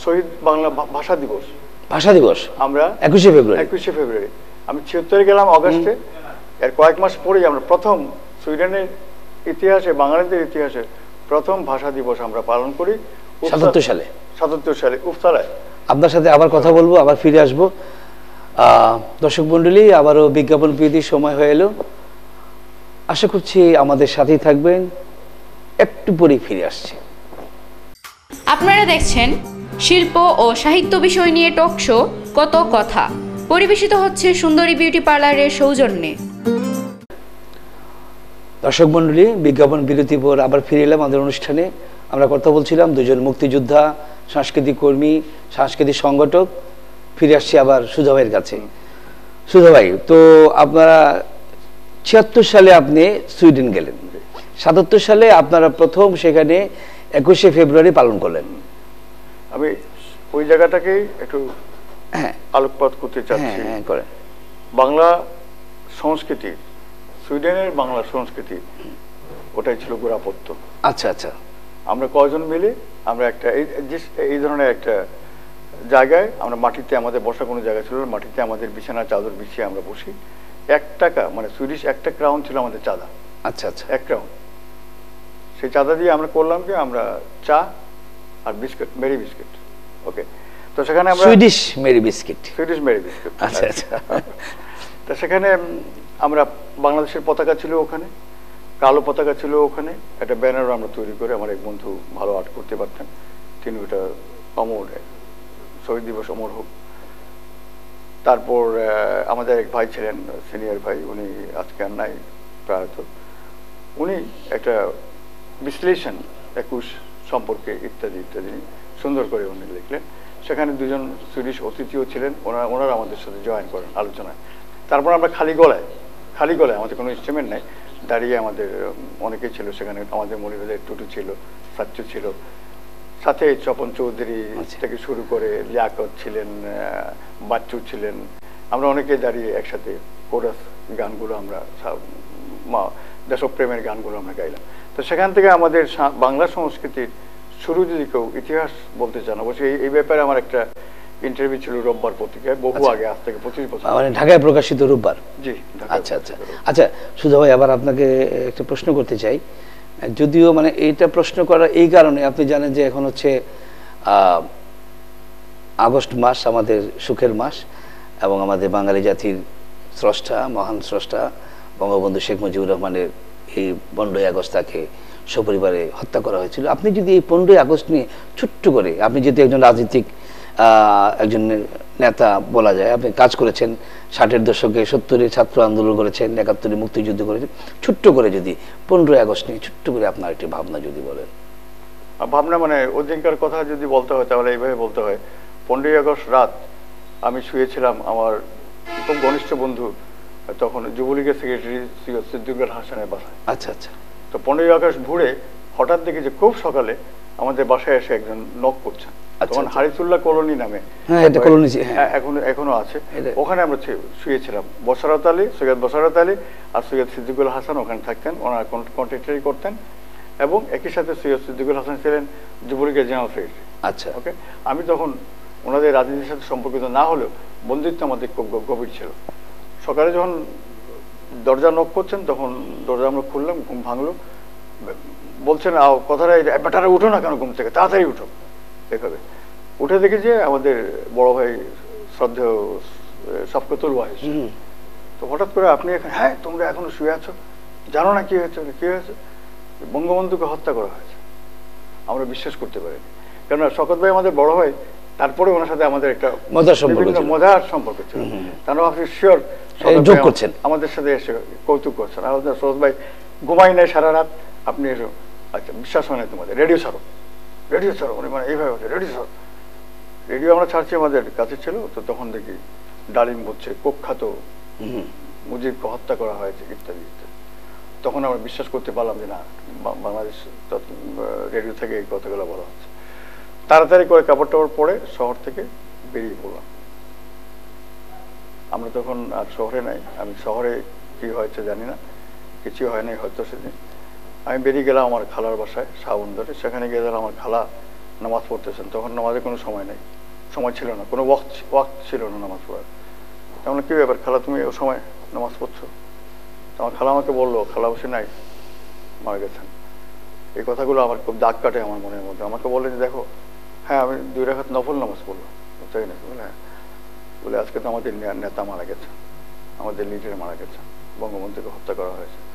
শহীদ বাংলা ভাষা দিবস। ভাষা দিবস? আমরা একুশে ফেব্রুয়ারি। একুশে ফেব্রুয়ারি। আমি ছিয়াত্তরে গেলাম অগস্টে। এর কয়েক মাস পরেই আমরা প্রথম সুইডেনের ইতিহাসে বাঙালিদের ইতিহাসে প্রথম ভাষা দিবস আমরা পালন করি। সাতাত্তর সালে। সাতাত্তর সালে। উপসালায় আপনার সাথে আবার কথা বলব আবার ফিরে আসব। দর্শক মণ্ডলী আবারও বিজ্ঞাপন বিধির সময় হয়ে এলো। আশা করছি আমাদের সাথেই থাকবেন। একটু পরেই ফিরে আসছি। আপনারা দেখছেন শিল্প ও সাহিত্য বিষয় নিয়ে টক শো কত কথা। পরিবেশিত হচ্ছে সুন্দরী বিউটি পার্লারের সৌজন্যে। দর্শক মণ্ডলী বিজ্ঞাপন বিরতি পর আবার ফিরে এলাম আমাদের অনুষ্ঠানে। আমরা কথা বলছিলাম দুজন মুক্তিযোদ্ধা সাংস্কৃতিক কর্মী সাংস্কৃতিক সংগঠক ফিরে আসছি আবার সুধা ভাইয়ের কাছে। সুধা ভাই তো আপনারা ছিয়াত্তর সালে আপনি সুইডেন গেলেন। সাতাত্তর সালে আপনারা প্রথম সেখানে একুশে ফেব্রুয়ারি পালন করলেন। আমি ওই জায়গাটাকেই একটু হ্যাঁ। আলোকপাত করতে হ্যাঁ চাচ্ছি হ্যাঁ করে। বাংলা সংস্কৃতি সুইডেনের বাংলা সংস্কৃতি ওটাই ছিল গোড়াপত্য। আচ্ছা আচ্ছা। আমরা কয়জন মিলে? আমরা একটা এই ধরনের একটা জায়গায় আমরা মাটিতে আমাদের বসা কোনো জায়গা ছিল না মাটিতে আমাদের বিছানা চাদর বিছিয়ে আমরা বসি। এক টাকা মানে সুইডিশ একটা ক্রাউন ছিল আমাদের চাঁদা। আচ্ছা আচ্ছা। এক ক্রাউন। সেই চাঁদা দিয়ে আমরা করলাম কি? আমরা চা আর বিস্কুট মেরি বিস্কুট। ওকে। তো সেখানে আমরা Swedish Marie biscuit. Swedish Marie biscuit. আচ্ছা আচ্ছা। তো সেখানে আমরা বাংলাদেশের পতাকা ছিল ওখানে। কালো পতাকা ছিল ওখানে। একটা ব্যানারও আমরা তৈরি করে আমার এক বন্ধু ভালো আর্ট করতে পারতেন। তিনি ওটা অমর, শহীদ দিবস অমর হোক। তারপর আমাদের এক ভাই ছিলেন সিনিয়র ভাই, উনি আজকে আর নাই, প্রায়ত। উনি একটা বিশ্লেষণ, একুশ সম্পর্কে ইত্যাদি ইত্যাদি সুন্দর করে উনি লিখলেন। সেখানে দুজন সুইডিশ অতিথিও ছিলেন ওনারা ওনারা আমাদের সাথে জয়েন করেন আলোচনায়। তারপর আমরা খালি গলায় খালি গলায়, আমাদের কোনো ইনস্ট্রুমেন্ট নেই দাঁড়িয়ে আমাদের অনেকেই ছিল সেখানে আমাদের মনিবেদের টুটু ছিল সাচ্চু ছিল। সাথে চপন চৌধুরী আচ্ছা। থেকে শুরু করে লিয়াকত ছিলেন বাচ্চু ছিলেন। আমরা অনেকে দাঁড়িয়ে একসাথে কোরাস গানগুলো আমরা দেশপ্রেমের গানগুলো আমরা গাইলাম। তো সেখান থেকে আমাদের বাংলা সংস্কৃতির শুরু যদি কেউ ইতিহাস বলতে চান অবশ্যই এই ব্যাপারে আমার একটা ইন্টারভিউ ছিল রোববার পত্রিকায় বহু আচ্ছা। আগে আজ থেকে পঁচিশ বছর। মানে ঢাকায় প্রকাশিত রোববার? জি আচ্ছা আচ্ছা। আচ্ছা সুধা ভাই আবার আপনাকে একটা প্রশ্ন করতে চাই। যদিও মানে এইটা প্রশ্ন করার এই কারণে আপনি জানেন যে এখন হচ্ছে আগস্ট মাস আমাদের সুখের মাস এবং আমাদের বাঙালি জাতির স্রষ্টা মহান স্রষ্টা বঙ্গবন্ধু শেখ মুজিবুর রহমানের এই পনেরোই আগস্ট তাকে সপরিবারে হত্যা করা হয়েছিল। আপনি যদি এই পনেরোই আগস্ট নিয়ে ছোট্ট করে আপনি যদি একজন রাজনীতিক একজন নেতা বলা যায় আপনি কাজ করেছেন ষাটের দশকে সত্তরে ছাত্র আন্দোলন করেছেন একাত্তরে মুক্তিযুদ্ধ করেছেন ছোট্ট করে যদি পনেরোই আগস্ট নিয়ে ছোট্ট করে আপনার একটি ভাবনা যদি বলেন। আর ভাবনা মানে ওদিনকার কথা যদি বলতে হয় তাহলে এইভাবে বলতে হয় পনেরোই আগস্ট রাত আমি শুয়েছিলাম আমার খুব ঘনিষ্ঠ বন্ধু তখন যুবলীগের সেক্রেটারি সৈয়দ সিদ্দিকুর হাসানের বাসায়। আচ্ছা আচ্ছা। তো পনেরোই আগস্ট ভোরে হঠাৎ দেখি যে খুব সকালে আমাদের বাসায় এসে একজন নক করছেন। তখন আচ্ছা। হারিসুল্লাহ কলোনি নামে হ্যাঁ, এটা কলোনি হ্যাঁ। এখনও এখনও আছে। ওখানে আমরা শুয়েছিলাম। বসরাত আলী সৈয়দ বসরাত আলী আর সৈয়দ সিদ্দিকুল হাসান ওখানে থাকতেন। ওনারা কন্ট্রাক্টারি করতেন। এবং একই সাথে সৈয়দ সিদ্দিকুল হাসান ছিলেন যুবলীগের জেনারেল সেক্রেটারি। আচ্ছা। ওকে? আমি তখন ওনাদের রাজনীতির সাথে সম্পর্কিত না হলেও বন্ধুত্ব আমাদের খুব গভীর ছিল। সকালে যখন দরজা নক করছেন তখন দরজা আমরা খুললাম ঘুম ভাঙলো। বলছেন আও কথাটা এই, উঠো না কেন ঘুম থেকে? তাড়াতাড়ি উঠো। এভাবে উঠে দেখি যে আমাদের বড় ভাই শ্রদ্ধেয় সফকতুল ওয়াহিস তো হঠাৎ করে আপনি এখানে হ্যাঁ তোমরা এখনও শুয়ে আছো? জানো না কি হয়েছে কি হয়েছে? বঙ্গবন্ধুকে হত্যা করা হয়েছে। আমরা বিশ্বাস করতে পারিনি। কেননা শকত ভাই আমাদের বড় ভাই তারপরে ওনার সাথে আমাদের একটা মজার সম্পর্ক মজার সম্পর্ক ছিল। তারা আপনি শিওর যোগ করছেন। আমাদের সাথে এসে কৌতুক করছেন। আমাদের সরোজ ভাই ঘুমাই নাই সারা রাত। আপনি এসো। আচ্ছা বিশ্বাস হয় না তোমাদের। রেডিও ছাড়ো। রেডিও ছাড়ো উনি মানে এইভাবে রেডিও ছাড়ো রেডিও আমরা ছাড়ছি আমাদের কাছে ছিল তো তখন দেখি ডালিম হচ্ছে কুখ্যাত। মুজিবকে হত্যা করা হয়েছে ইত্যাদি ইত্যাদি। তখন আমরা বিশ্বাস করতে পারলাম যে না বাংলাদেশ রেডিও থেকে এই কথাগুলো বলা হচ্ছে। তাড়াতাড়ি করে কাপড় টাপড় পরে শহর থেকে বেরিয়ে পড়লাম। আমরা তখন আর শহরে নাই আমি শহরে কি হয়েছে জানি না কিছু হয় নাই হয়তো সেদিন। আমি বেরিয়ে গেলাম আমার খালার বাসায় শাহবন্দরে সেখানে গিয়ে দেখলাম আমার খালা নামাজ পড়তেছেন। তখন নামাজের কোনো সময় নেই। সময় ছিল না। কোনো ওয়াক্ত ওয়াক্ত ছিল না নামাজ পড়ার। তেমন কী ব্যাপার খালা, তুমি ও সময় নামাজ পড়ছো? আমার খালা আমাকে বলল, খালা বসে নাই, মারা গেছেন। এই কথাগুলো আমার খুব দাগ কাটে আমার মনের মধ্যে। আমাকে বলে যে, দেখো হ্যাঁ আমি দুই রাখাত নফল নামাজ পড়ল তাই নাকি বলে হ্যাঁ। বলে, আজকে তো আমাদের নে- নেতা মারা গেছে আমাদের লিডার মারা গেছে বঙ্গবন্ধুকে হত্যা করা হয়েছে।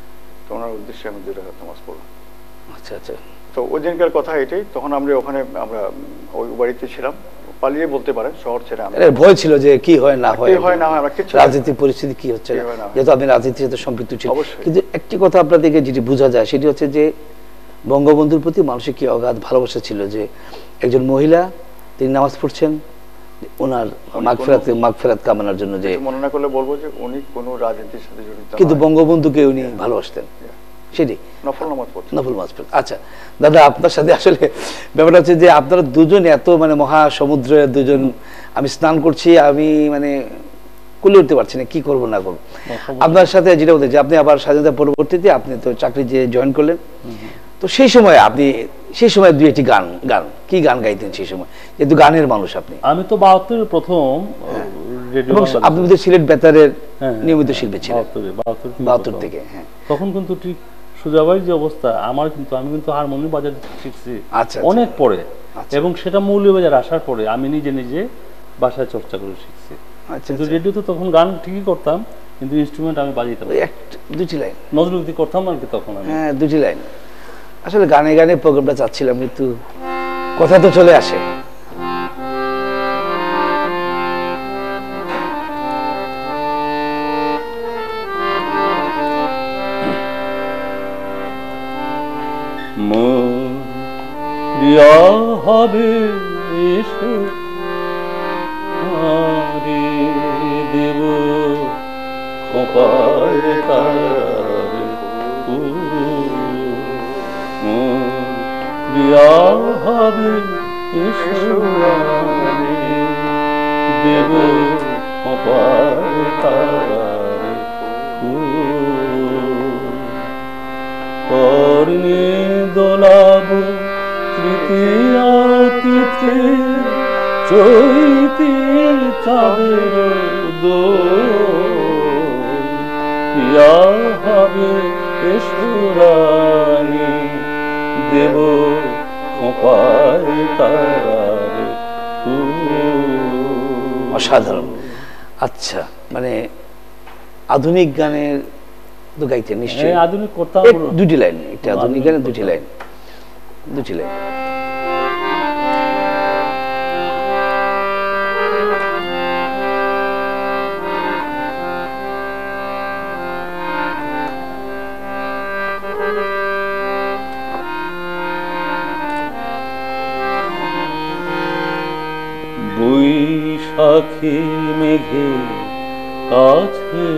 তো ওনার উদ্দেশ্যে আমি দুই রাখাত নামাজ পড়লাম আচ্ছা আচ্ছা। তো ওই দিনকার কথা এটাই তখন আমরা ওখানে আমরা ওই বাড়িতে ছিলাম। পালিয়ে বলতে পারেন শহর ছেড়ে আমরা ভয় ছিল যে কি হয় না হয়। হয় না হয় আমরা জানি রাজনীতির পরিস্থিতি কি হচ্ছে। যেহেতু আপনি রাজনীতির সাথে সম্পৃক্ত ছিলেন। কিন্তু একটি কথা আপনাদেরকে যেটি বোঝা যায় সেটি হচ্ছে যে বঙ্গবন্ধুর প্রতি মানুষের কি অগাধ ভালোবাসা ছিল? যে একজন মহিলা তিনি নামাজ পড়ছেন ওনার মাগফেরাত মাগফেরাত কামনার জন্য যে মনে করলে বলব যে উনি কোনো রাজনীতির সাথে জড়িত কিন্তু বঙ্গবন্ধুকে উনি ভালোবাসতেন। সেটি নফল নামাজ পড়ছেন নফল মাছ পড়তে। আচ্ছা দাদা আপনার সাথে আসলে ব্যাপারটা হচ্ছে যে আপনারা দুজন এত মানে মহা সমুদ্রে দুজন আমি স্নান করছি আমি মানে কুলে উঠতে পারছি না কি করব না করব? আপনার সাথে যেটা বলতে যে আপনি আবার স্বাধীনতা পরবর্তীতে আপনি তো চাকরি যে জয়েন করলেন তো সেই সময় আপনি সেই সময় দুই একটি গান গান। কি গান গাইতেন সেই সময়? যেহেতু গানের মানুষ আপনি। আমি তো বাহাত্তরের প্রথম রেডিও আপনি বোধহয় সিলেট বেতারের হ্যাঁ, নিয়মিত শিল্পী ছিলেন। বাহাত্তর থেকে বাহাত্তর হ্যাঁ। তখন কিন্তু ঠিক সুজাবাইর যে অবস্থা আমার কিন্তু আমি কিন্তু হারমোনিয়াম বাজার শিখছি আচ্ছা, আচ্ছা। অনেক পরে। আচ্ছা। এবং সেটা মৌলবাজার আসার পরে আমি নিজে নিজে বাসায় চর্চা করে শিখছি। আচ্ছা কিন্তু আচ্ছা। রেডিওতে তখন গান ঠিকই করতাম কিন্তু ইনস্ট্রুমেন্ট আমি বাজাইতাম দুটি লাইন নজরুলগীতি করতাম আর কি তখন আমি। হ্যাঁ দুটি লাইন আসলে গানে গানে প্রোগ্রামটা চাচ্ছিলাম কিন্তু কথা তো চলে আসে। দিয়া হবে দেব এসে হারি দেব কর্ণে দোলাব তৃতীয় চৈতি চাঁদের হবে এসুরানি দেব অসাধারণ। আচ্ছা মানে আধুনিক গানের তো গাইতেন নিশ্চয়ই। হ্যাঁ আধুনিক করতাম দুটি লাইন একটা আধুনিক গানের দুটি লাইন। দুটি লাইন। বৈশাখী মেঘে কাছে।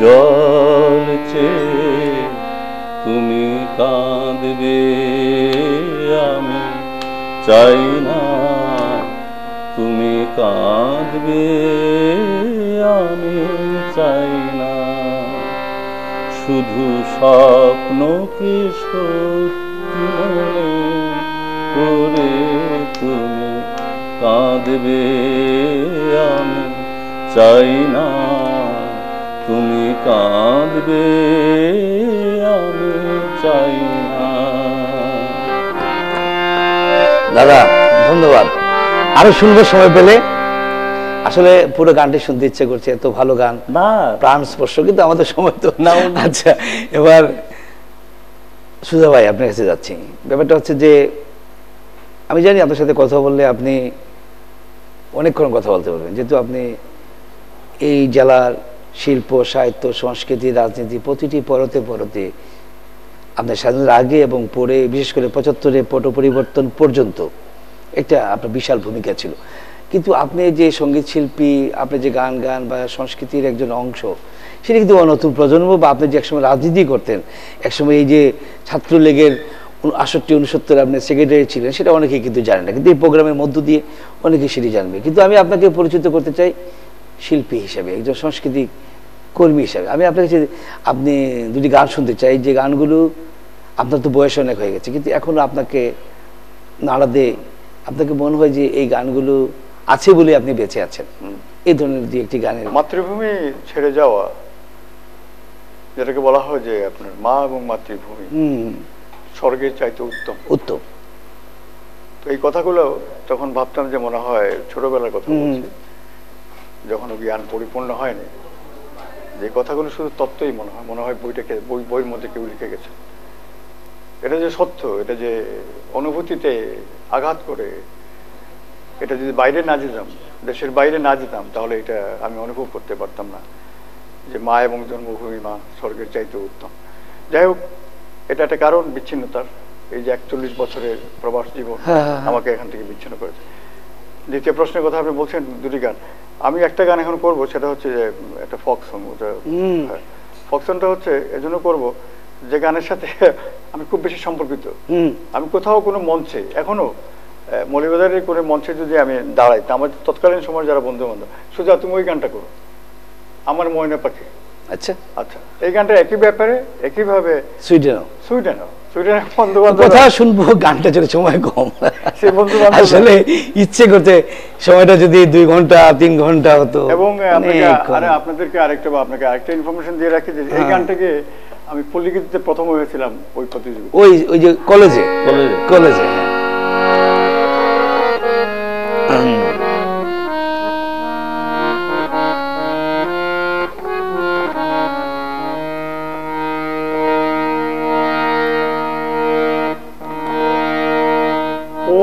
জল চেয়ে তুমি কাঁদবে, আমি চাই না তুমি কাঁদবে, আমি চাই না। শুধু স্বপ্নকে সত্যি কাঁদবে আমি চাই না তুমি কাঁদবে আমি চাই না। দাদা ধন্যবাদ। আরও শুনব সময় পেলে? আসলে পুরো গানটি শুনতে ইচ্ছে করছে এত ভালো গান। না প্রাণ স্পর্শ কিন্তু আমাদের সময় তো না, আচ্ছা এবার সুজা ভাই আপনার কাছে যাচ্ছি। ব্যাপারটা হচ্ছে যে আমি জানি আপনার সাথে কথা বললে আপনি অনেকক্ষণ কথা বলতে পারবেন। যেহেতু আপনি এই জেলার শিল্প, সাহিত্য, সংস্কৃতি, রাজনীতি প্রতিটি পরতে পরতে আপনার স্বাধীনতার আগে এবং পরে, বিশেষ করে পঁচাত্তরে পট পরিবর্তন পর্যন্ত একটা আপনার বিশাল ভূমিকা ছিল। কিন্তু আপনি যে সংগীত শিল্পী, আপনি যে গান গান বা সংস্কৃতির একজন অংশ, সেটা কিন্তু নতুন প্রজন্ম বা আপনি যে একসময় রাজনীতি করতেন, একসময় এই যে ছাত্রলীগের আষট্টি উনসত্তর আপনি সেক্রেটারি ছিলেন সেটা অনেকেই কিন্তু জানে না। কিন্তু এই প্রোগ্রামের মধ্য দিয়ে অনেকেই সেটি জানবে। কিন্তু আমি আপনাকে পরিচিত করতে চাই শিল্পী হিসেবে একজন সাংস্কৃতিক কর্মী হিসাবে। আমি আপনার কাছে আপনি দুটি গান শুনতে চাই যে গানগুলো আপনার তো বয়স অনেক হয়ে গেছে কিন্তু এখনও আপনাকে নাড়া দেয়। আপনাকে মনে হয় যে এই গানগুলো আছে বলে আপনি বেঁচে আছেন। এই ধরনের দুই একটি গানের মাতৃভূমি ছেড়ে যাওয়া যেটাকে বলা হয় যে আপনার মা এবং মাতৃভূমি। স্বর্গের চাইতে উত্তম। উত্তম। তো এই কথাগুলো তখন ভাবতাম যে মনে হয় ছোটবেলার কথা যখন জ্ঞান পরিপূর্ণ হয়নি। যে কথাগুলো শুধু তত্ত্বই মনে হয় মনে হয় বইটাকে বই বইয়ের মধ্যে কেউ লিখে গেছে। এটা যে সত্য এটা যে অনুভূতিতে আঘাত করে এটা যদি বাইরে না যেতাম দেশের বাইরে না যেতাম তাহলে এটা আমি অনুভব করতে পারতাম না যে মা এবং জন্মভূমি মা স্বর্গের চাইতে উত্তম। যাই হোক এটা একটা কারণ বিচ্ছিন্নতার এই যে একচল্লিশ বছরের প্রবাস জীবন হ্যাঁ, হ্যাঁ, হ্যাঁ। আমাকে এখান থেকে বিচ্ছিন্ন করেছে। দ্বিতীয় প্রশ্নের কথা আপনি বলছেন দুটি গান। আমি একটা গান এখন করব সেটা হচ্ছে যে একটা ফক সং ওটা ফক সংটা হচ্ছে এজন্য করব যে গানের সাথে আমি খুব বেশি সম্পর্কিত। আমি কোথাও কোনো মঞ্চে এখনও আহ, মৌলভীবাজারের কোনো মঞ্চে যদি আমি দাঁড়াই তা আমার তৎকালীন সময় যারা বন্ধু বান্ধব সুজা তুমি ওই গানটা করো। আমার ময়না পাখি। আচ্ছা। আচ্ছা এই গানটা একই ব্যাপারে একইভাবে সুইডেনও। সুইডেনও কথা শুনব গানটা চলে সময় কম। আসলে ইচ্ছে করতে সময়টা যদি দুই ঘণ্টা তিন ঘণ্টা হতো। এবং আপনাদেরকে আরেকটা বা আপনাকে আরেকটা ইনফরমেশন দিয়ে রাখি যে এই হ্যাঁ। গানটাকে আমি পল্লিগীতিতে প্রথম হয়েছিলাম ওই প্রতিযোগিতা ওই ওই যে কলেজে। কলেজে। কলেজে হ্যাঁ।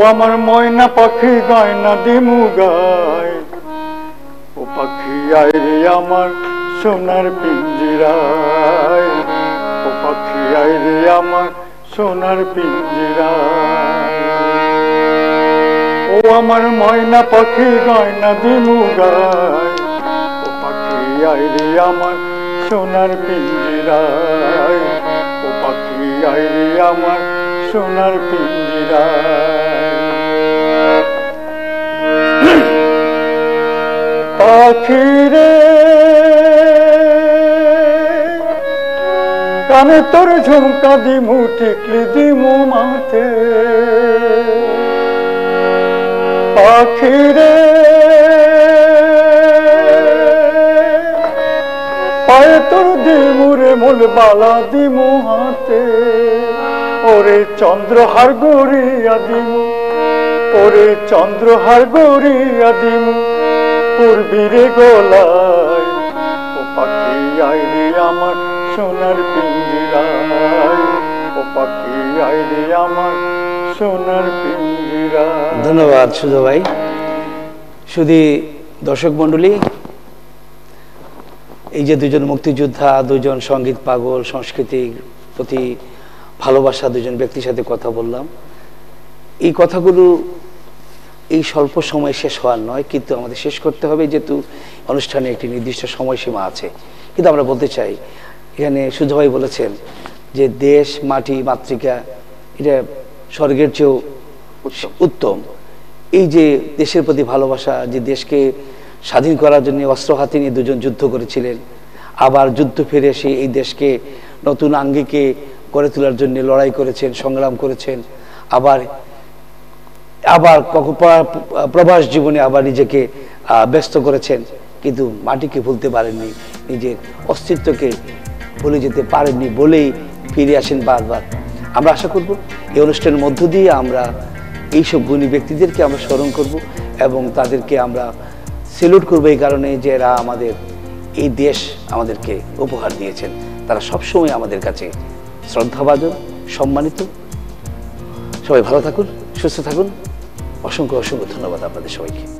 আমার ময়না পাখি গয়না দিমু গায়। ও পাখি আয় রে আমার সোনার পিঞ্জিরায়। ও পাখি আয় রে আমার সোনার পিঞ্জিরায়। ও আমার ময়না পাখি গয়না দিমু গায়। ও পাখি আয় রে আমার সোনার পিঞ্জিরায়। ও পাখি আয় রে আমার সোনার পিঞ্জিরায়। পাখি রে কানে তোর ঝুমকা দিমু টিকলি দিমু মাথে পাখি রে পায়ে তোর দিমুরে মূল বালা, দিমু হাতে। ওরে চন্দ্রহার গড়িয়া দিমু, ওরে চন্দ্রহার গড়িয়া দিমু। গোলায়, ও পাখি আমার সোনার পিঞ্জিরায়, ও পাখি আমার সোনার ধন্যবাদ সুজা ভাই। শুধু দর্শক মণ্ডলী, এই যে দুজন মুক্তিযোদ্ধা, দুজন সংগীত পাগল, সংস্কৃতির প্রতি ভালোবাসা, দুজন ব্যক্তির সাথে কথা বললাম, এই কথাগুলো এই স্বল্প সময় শেষ হওয়ার নয় কিন্তু আমাদের শেষ করতে হবে যেহেতু অনুষ্ঠানে একটি নির্দিষ্ট সময়সীমা আছে। কিন্তু আমরা বলতে চাই এখানে সুজাভাই বলেছেন যে দেশ মাটি মাতৃকা এটা স্বর্গের চেয়েও উত্তম। এই যে দেশের প্রতি ভালোবাসা যে দেশকে স্বাধীন করার জন্য অস্ত্র হাতে নিয়ে দুজন যুদ্ধ করেছিলেন আবার যুদ্ধ ফিরে এসে এই দেশকে নতুন আঙ্গিকে গড়ে তোলার জন্য লড়াই করেছেন সংগ্রাম করেছেন আবার আবার প্রবাস জীবনে আবার নিজেকে ব্যস্ত করেছেন, কিন্তু মাটিকে ভুলতে পারেননি, নিজের অস্তিত্বকে ভুলে যেতে পারেননি বলেই ফিরে আসেন বারবার। আমরা আশা করব, এই অনুষ্ঠানের মধ্য দিয়ে আমরা এইসব গুণী ব্যক্তিদেরকে আমরা স্মরণ করব এবং তাদেরকে আমরা সেলুট করব এই কারণে যে এরা আমাদের এই দেশ আমাদেরকে উপহার দিয়েছেন। তারা সবসময় আমাদের কাছে শ্রদ্ধাভাজন, সম্মানিত। সবাই ভালো থাকুন, সুস্থ থাকুন। অসংখ্য অসংখ্য ধন্যবাদ আপনাদের সবাইকে।